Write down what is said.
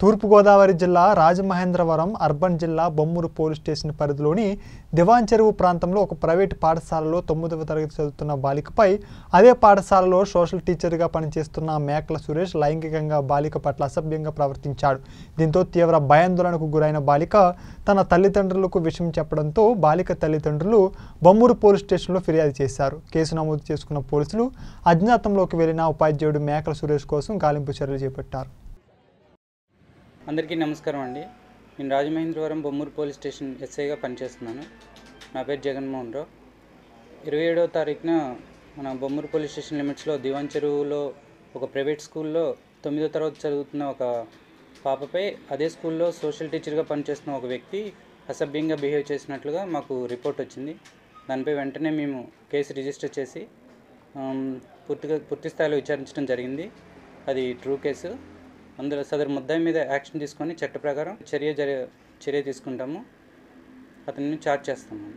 తూర్పుగోదావరి జిల్లా రాజమహేంద్రవరం అర్బన్ జిల్లా Bommuru police station పరిధిలోని దివాన్ చెరువు ప్రాంతంలో ఒక ప్రైవేట్ పాఠశాలలో తొమ్మిదవ తరగతి చదువుతున్న బాలికపై అదే పాఠశాలలో సోషల్ టీచర్గా పనిచేస్తున్న మేకల సురేష్ లైంగికంగా బాలిక పట్ల అసభ్యంగా ప్రవర్తించాడు. దీంతో తీవ్ర భయాందోళనకు గురైన బాలిక తన తల్లిదండ్రులకు విషయం చెప్పడంతో బాలిక తల్లిదండ్రులు బొమ్మూరు పోలీస్ స్టేషన్లో ఫిర్యాదు చేశారు. కేసు నమోదు చేసుకున్న పోలీసులు అజ్ఞాతంలోకి వెళ్ళిన ఉపాధ్యాయుడు మేకల సురేష్ కోసం గాలింపు చర్యలు చేపట్టారు. అందరికీ నమస్కారం అండి. నేను రాజమహేంద్రవరం బొమ్మూరు పోలీస్ స్టేషన్ ఎస్ఐగా పనిచేస్తున్నాను. నా పేరు జగన్మోహన్ రావు. ఇరవై ఏడవ తారీఖున మన బొమ్మూరు పోలీస్ స్టేషన్ లిమిట్స్లో దివాన్ చెరువులో ఒక ప్రైవేట్ స్కూల్లో తొమ్మిదో తరగతి చదువుతున్న ఒక పాపపై అదే స్కూల్లో సోషల్ టీచర్గా పనిచేస్తున్న ఒక వ్యక్తి అసభ్యంగా బిహేవ్ చేసినట్లుగా మాకు రిపోర్ట్ వచ్చింది. దానిపై వెంటనే మేము కేసు రిజిస్టర్ చేసి పూర్తిగా పూర్తి స్థాయిలో విచారించడం జరిగింది. అది ట్రూ కేసు. అందులో సదరు ముద్దాయి మీద యాక్షన్ తీసుకొని చట్ట ప్రకారం చర్య చర్య తీసుకుంటాము. అతన్ని చార్జ్ చేస్తాము.